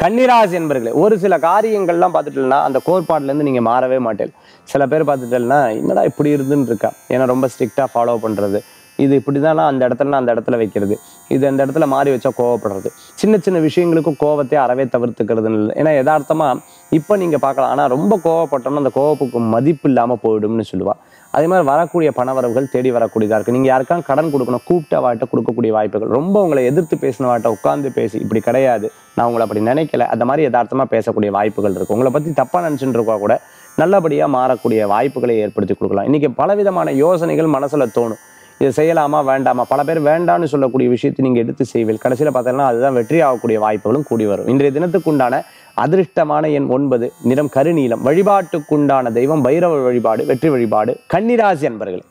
கன்னிராசி என்பர்களே ஒரு சில காரியங்கள்லாம் பார்த்துட்டேன்னா அந்த கோட்பாட்டிலேருந்து நீங்கள் மாறவே மாட்டேன் சில பேர் பார்த்துட்டேன்னா என்னடா இப்படி இருந்துன்னு இருக்கா? ஏன்னா ரொம்ப ஸ்ட்ரிக்டாக ஃபாலோ பண்ணுறது இது இப்படி தானா அந்த இடத்துல அந்த இடத்துல வைக்கிறது. இது அந்த இடத்துல மாறி வச்சா கோவப்படுறது. சின்ன சின்ன விஷயங்களுக்கும் கோவத்தை அறவே தவிர்த்துக்கிறதுன்னு இல்லை. ஏன்னா யதார்த்தமாக இப்போ நீங்கள் பார்க்கலாம். ஆனால் ரொம்ப கோவப்பட்டோம்னா அந்த கோவப்புக்கு மதிப்பு இல்லாமல் போயிடும்னு சொல்லுவாள் அதே மாதிரி வரக்கூடிய பணவரவுகள் தேடி வரக்கூடியதாக இருக்குது நீங்கள் யாருக்காவது கடன் கொடுக்கணும் கூப்பிட்ட வாட்ட கொடுக்கக்கூடிய வாய்ப்புகள் ரொம்ப உங்களை எதிர்த்து பேசின வாட்ட உட்காந்து பேசி இப்படி கிடையாது. நான் உங்களை அப்படி நினைக்கல. அந்த மாதிரி யதார்த்தமாக பேசக்கூடிய வாய்ப்புகள் இருக்குது உங்களை பற்றி தப்பாக நினச்சிட்டு இருக்கா கூட நல்லபடியாக மாறக்கூடிய வாய்ப்புகளை ஏற்படுத்தி கொடுக்கலாம். இன்றைக்கி பலவிதமான யோசனைகள் மனசில் தோணும். இதை செய்யலாமா வேண்டாமா? பல பேர் வேண்டாம்னு சொல்லக்கூடிய விஷயத்தை நீங்கள் எடுத்து செய்வீர்கள். கடைசியில் பார்த்தீங்கன்னா அதுதான் வெற்றி ஆகக்கூடிய வாய்ப்புகளும் கூடி வரும். இன்றைய தினத்துக்குண்டான அதிர்ஷ்டமான எண் ஒன்பது நிறம் கருநீளம் வழிபாட்டுக்குண்டான தெய்வம் பைரவ வழிபாடு வெற்றி வழிபாடு கன்னிராசி அன்பர்களே.